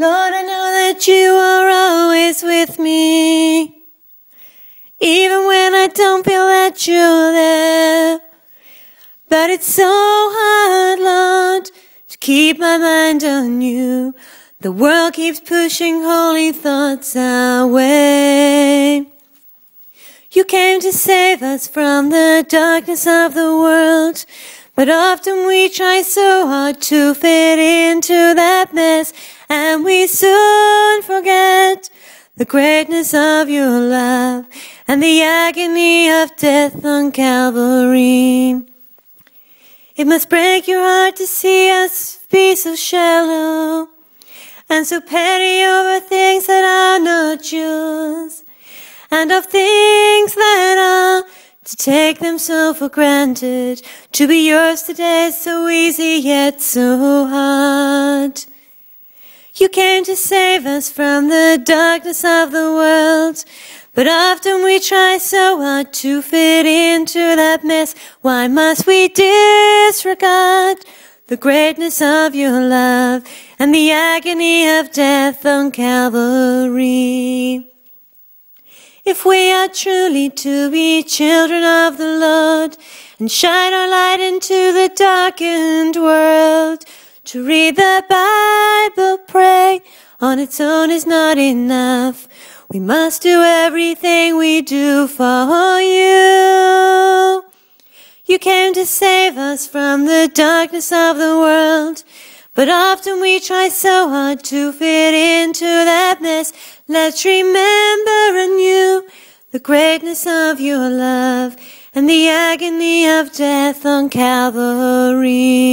Lord, I know that you are always with me. Even when I don't feel that you're there. But it's so hard, Lord, to keep my mind on you. The world keeps pushing holy thoughts away. You came to save us from the darkness of the world. But often we try so hard to fit into that mess, and we soon forget the greatness of your love and the agony of death on Calvary. It must break your heart to see us be so shallow and so petty over things that are not yours and of things that are to take them so for granted. To be yours today so easy yet so hard. You came to save us from the darkness of the world. But often we try so hard to fit into that mess. Why must we disregard the greatness of your love and the agony of death on Calvary? If we are truly to be children of the Lord and shine our light into the darkened world, to read the Bible, pray on its own is not enough. We must do everything we do for you. You came to save us from the darkness of the world. But often we try so hard to fit into that mess. Let's remember anew the greatness of your love and the agony of death on Calvary.